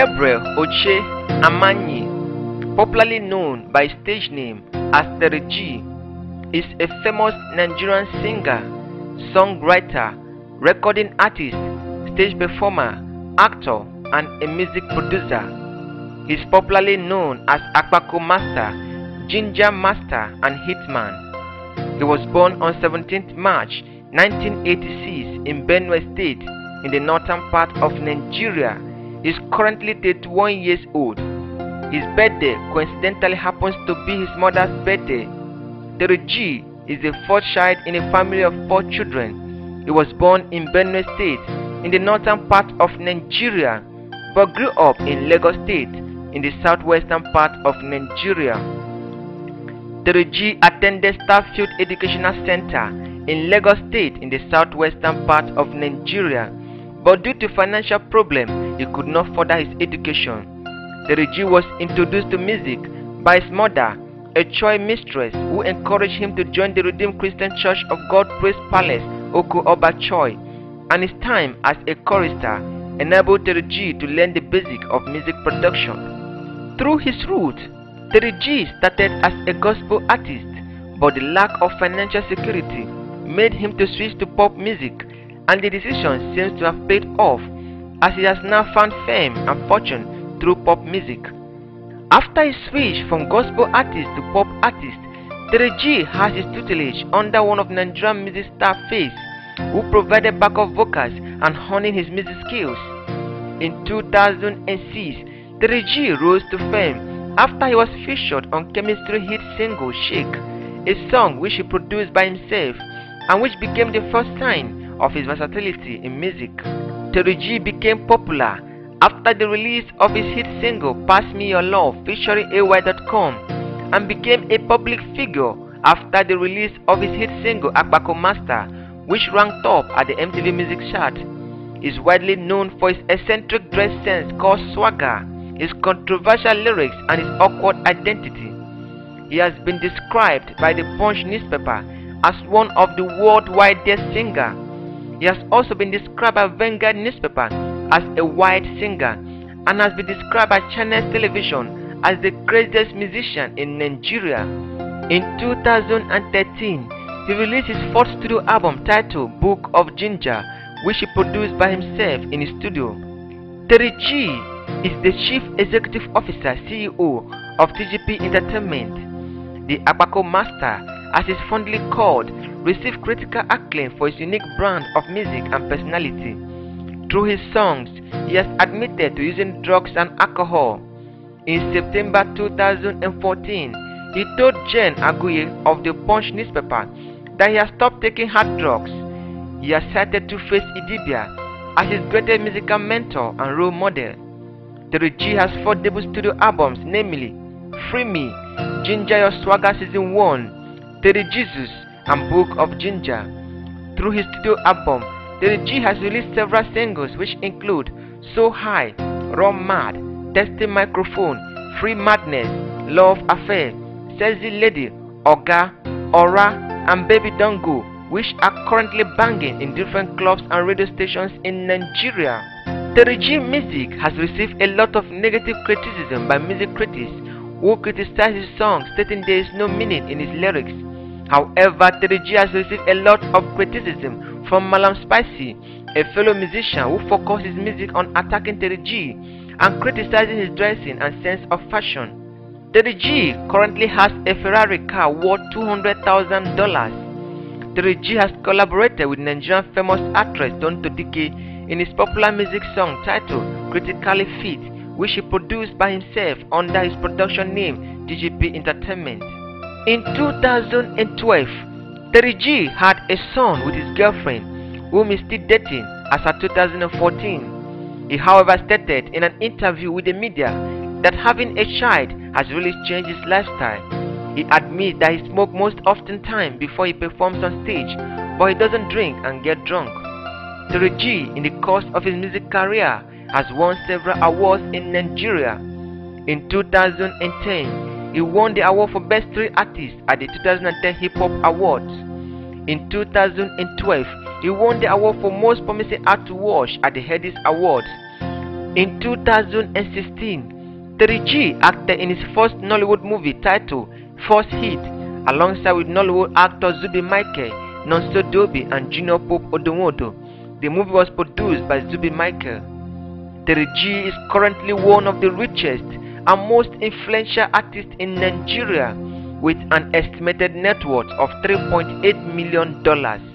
Gabriel Oche Amanyi, popularly known by stage name as G, is a famous Nigerian singer, songwriter, recording artist, stage performer, actor, and a music producer. He is popularly known as Akpako Master, Ginger Master, and Hitman. He was born on 17th March 1986 in Benue State in the northern part of Nigeria. Is currently 31 years old. His birthday coincidentally happens to be his mother's birthday. Terry G is the fourth child in a family of four children. He was born in Benue State in the northern part of Nigeria but grew up in Lagos State in the southwestern part of Nigeria. Terry G attended Starfield Educational Center in Lagos State in the southwestern part of Nigeria but due to financial problems he could not further his education. G was introduced to music by his mother, a Choi mistress who encouraged him to join the Redeemed Christian Church of God Praise Palace, Oko Oba Choi, and his time as a chorister enabled Terry G to learn the basic of music production. Through his roots, Terry G started as a gospel artist, but the lack of financial security made him to switch to pop music, and the decision seems to have paid off as he has now found fame and fortune through pop music. After his switch from gospel artist to pop artist, Terry G has his tutelage under one of Nigerian music star Face, who provided backup vocals and honing his music skills. In 2006, Terry G rose to fame after he was featured on chemistry hit single Shake, a song which he produced by himself and which became the first sign of his versatility in music. Terry G became popular after the release of his hit single Pass Me Your Love featuring AY.com and became a public figure after the release of his hit single Akpako Master which ranked top at the MTV Music Chart. He is widely known for his eccentric dress sense called swagger, his controversial lyrics and his awkward identity. He has been described by the Punch newspaper as one of the world's widest singer. He has also been described by Vanguard newspaper as a white singer and has been described by Channels Television as the greatest musician in Nigeria. In 2013, he released his fourth studio album titled Book of Ginger, which he produced by himself in his studio. Terry G is the Chief Executive Officer CEO of TGP Entertainment. The Akpako Master, as is fondly called, received critical acclaim for his unique brand of music and personality. Through his songs, he has admitted to using drugs and alcohol. In September 2014, he told Jen Aguye of the Punch newspaper that he has stopped taking hard drugs. He has cited Two-Face Idibia as his greatest musical mentor and role model. Terry G has four debut studio albums, namely Free Me, Ginger Your Swagger Season 1, Terry Jesus, and Book of Ginger. Through his studio album, Terry G has released several singles which include So High, Raw Mad, Testing Microphone, Free Madness, Love Affair, Sexy Lady, Oga, Aura, and Baby Don't Go, which are currently banging in different clubs and radio stations in Nigeria. Terry G music has received a lot of negative criticism by music critics who criticize his songs stating there is no meaning in his lyrics. However, Terry G has received a lot of criticism from Mallam Spicy, a fellow musician who focuses his music on attacking Terry G and criticizing his dressing and sense of fashion. Terry G currently has a Ferrari car worth $200,000. Terry G has collaborated with Nigerian famous actress Tonto Dikeh in his popular music song titled Critically Fit, which he produced by himself under his production name TGP Entertainment. In 2012, Terry G had a son with his girlfriend, whom he's still dating as of 2014. He however stated in an interview with the media that having a child has really changed his lifestyle. He admits that he smokes most often time before he performs on stage, but he doesn't drink and get drunk. Terry G, in the course of his music career, has won several awards in Nigeria. In 2010, he won the award for Best Three Artist at the 2010 Hip Hop Awards. In 2012, he won the award for Most Promising Art to Watch at the Headies Awards. In 2016, Terry G acted in his first Nollywood movie titled First Hit alongside with Nollywood actors Zubi Michael, Nonso Diobi and Junior Pope Odonwodo. The movie was produced by Zubi Michael. Terry G is currently one of the richest and most influential artist in Nigeria with an estimated net worth of $3.8 million.